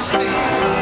honesty.